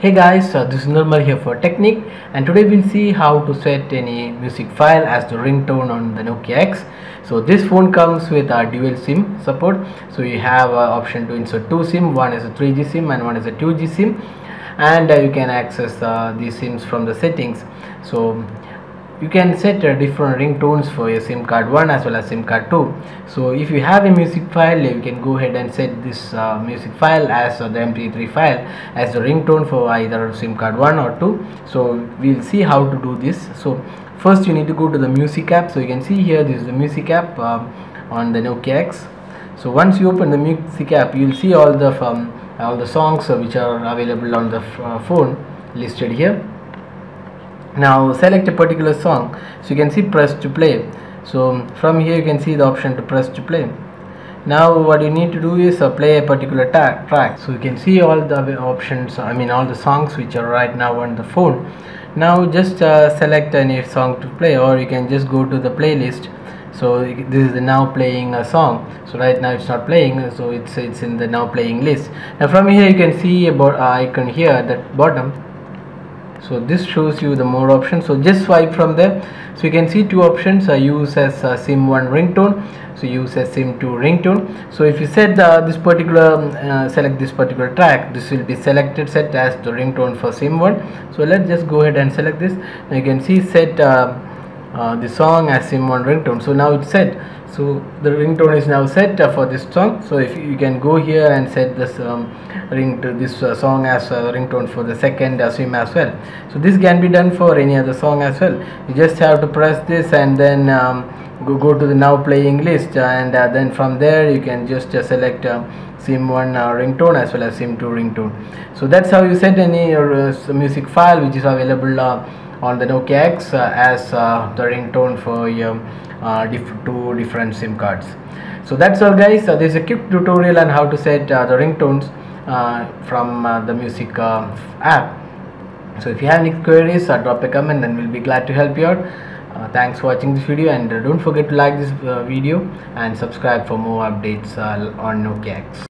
Hey guys, uh, this is Nirmal here for Techniqued and today we'll see how to set any music file as the ringtone on the Nokia X. So this phone comes with a dual SIM support. So you have an option to insert two SIM, one is a 3G SIM and one is a 2G SIM and uh, you can access uh, these SIMs from the settings. So you can set uh, different ringtones for your sim card 1 as well as sim card 2 so if you have a music file you can go ahead and set this uh, music file as uh, the mp3 file as the ringtone for either sim card 1 or 2 so we'll see how to do this. So first you need to go to the music app. So you can see here this is the music app um, on the nokia x. So once you open the music app you'll see all the um, all the songs uh, which are available on the uh, phone listed here now select a particular song. So you can see press to play. So from here you can see the option to press to play. Now what you need to do is uh, play a particular track. So you can see all the options i mean all the songs which are right now on the phone. Now just uh, select any song to play or you can just go to the playlist. So this is the now playing a song. So right now it's not playing so it's it's in the now playing list. Now from here you can see a uh, icon here at the bottom so this shows you the more options. So just swipe from there. So you can see two options. I use as uh, sim 1 ringtone. So use as sim 2 ringtone. So if you set uh, this particular uh, select this particular track this will be selected set as the ringtone for sim 1 so let's just go ahead and select this. Now you can see set uh, uh, the song as sim 1 ringtone. So now it's set. So the ringtone is now set uh, for this song. So if you can go here and set this um, ring to this uh, song as a ringtone for the second uh, sim as well. So this can be done for any other song as well. You just have to press this and then um, go, go to the now playing list. And uh, then from there you can just uh, select uh, sim 1 ringtone as well as sim 2 ringtone. So that's how you set any music file which is available on the Nokia X as the ringtone for your uh, diff two different sim cards. So that's all guys. Uh, is a quick tutorial on how to set uh, the ringtones from the music app. So if you have any queries drop a comment and we'll be glad to help you out. Uh, thanks for watching this video and uh, don't forget to like this uh, video and subscribe for more updates on Nokia X.